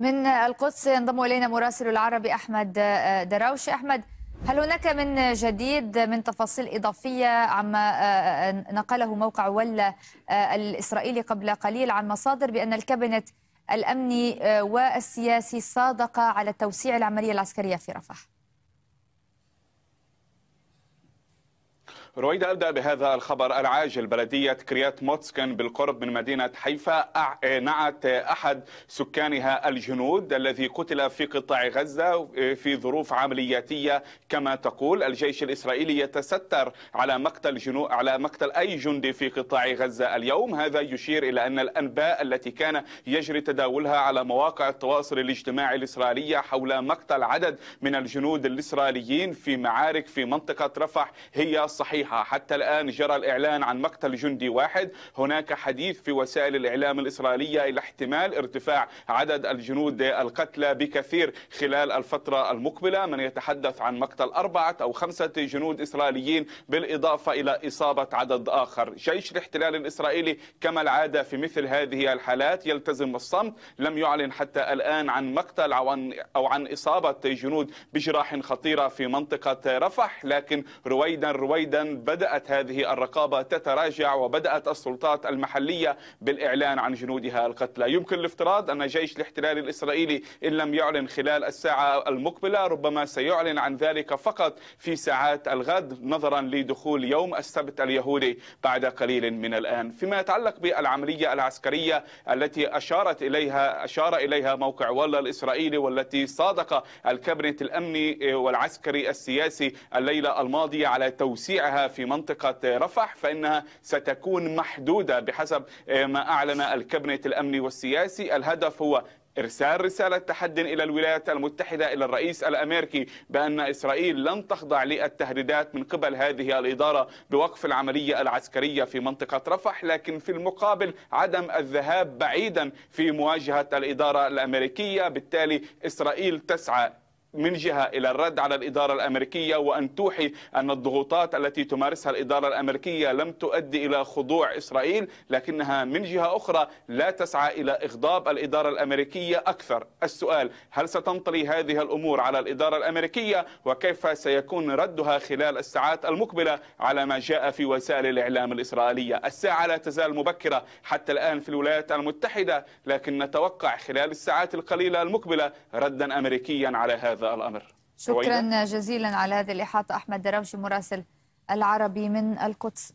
من القدس ينضم إلينا مراسل العربي أحمد دراوش. أحمد هل هناك من جديد من تفاصيل إضافية عما نقله موقع ولا الإسرائيلي قبل قليل عن مصادر بأن الكابينت الأمني والسياسي صادق على توسيع العملية العسكرية في رفح؟ رويدا أبدأ بهذا الخبر. العاجل بلدية كريات موتسكن بالقرب من مدينة حيفا نعت أحد سكانها الجنود الذي قتل في قطاع غزة في ظروف عملياتية. كما تقول الجيش الإسرائيلي يتستر على مقتل جنو على مقتل أي جندي في قطاع غزة اليوم. هذا يشير إلى أن الأنباء التي كان يجري تداولها على مواقع التواصل الاجتماعي الإسرائيلية حول مقتل عدد من الجنود الإسرائيليين في معارك في منطقة رفح هي صحيحة صحيحة حتى الآن جرى الإعلان عن مقتل جندي واحد. هناك حديث في وسائل الإعلام الإسرائيلية إلى احتمال ارتفاع عدد الجنود القتلى بكثير خلال الفترة المقبلة. من يتحدث عن مقتل أربعة أو خمسة جنود إسرائيليين بالإضافة إلى إصابة عدد آخر. جيش الاحتلال الإسرائيلي كما العادة في مثل هذه الحالات يلتزم الصمت. لم يعلن حتى الآن عن مقتل أو عن, أو عن إصابة جنود بجراح خطيرة في منطقة رفح. لكن رويدا رويدا بدأت هذه الرقابة تتراجع وبدأت السلطات المحلية بالإعلان عن جنودها القتلى. يمكن الافتراض أن جيش الاحتلال الإسرائيلي إن لم يعلن خلال الساعة المقبلة ربما سيعلن عن ذلك فقط في ساعات الغد نظرا لدخول يوم السبت اليهودي بعد قليل من الآن. فيما يتعلق بالعملية العسكرية التي أشارت إليها أشار إليها موقع ولا الإسرائيلي والتي صادق الكابينت الأمني والعسكري السياسي الليلة الماضية على توسيعها في منطقة رفح فإنها ستكون محدودة بحسب ما أعلن الكابينت الأمني والسياسي. الهدف هو إرسال رسالة تحد إلى الولايات المتحدة إلى الرئيس الأمريكي بأن إسرائيل لن تخضع للتهديدات من قبل هذه الإدارة بوقف العملية العسكرية في منطقة رفح. لكن في المقابل عدم الذهاب بعيدا في مواجهة الإدارة الأمريكية بالتالي إسرائيل تسعى من جهة إلى الرد على الإدارة الأمريكية وأن توحي أن الضغوطات التي تمارسها الإدارة الأمريكية لم تؤدي إلى خضوع إسرائيل لكنها من جهة أخرى لا تسعى إلى إغضاب الإدارة الأمريكية أكثر. السؤال هل ستنطلي هذه الأمور على الإدارة الأمريكية؟ وكيف سيكون ردها خلال الساعات المقبلة على ما جاء في وسائل الإعلام الإسرائيلية؟ الساعة لا تزال مبكرة حتى الآن في الولايات المتحدة لكن نتوقع خلال الساعات القليلة المقبلة ردا أمريكيا على هذا هذا الأمر. شكرا جزيلا على هذه الإحاطة أحمد دراوشي مراسل العربي من القدس.